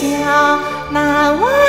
宵，难忘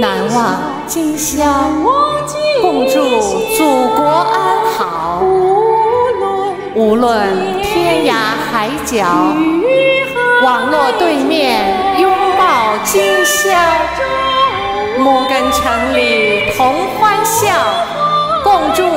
难忘今宵，共祝祖国无论天涯海角，网络对面拥抱今宵。摩根城里同欢笑，共祝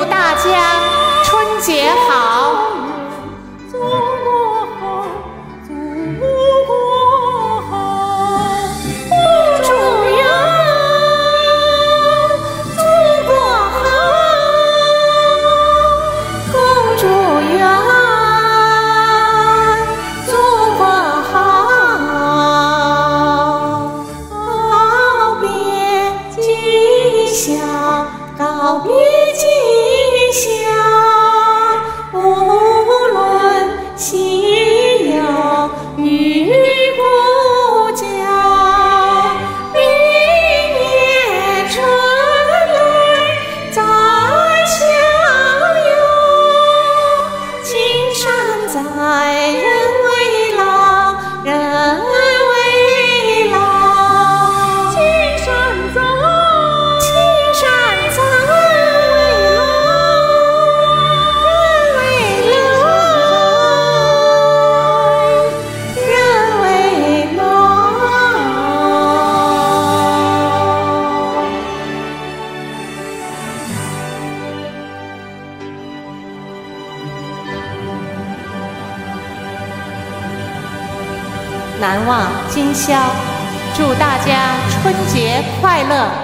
难忘今宵，祝大家春节快乐！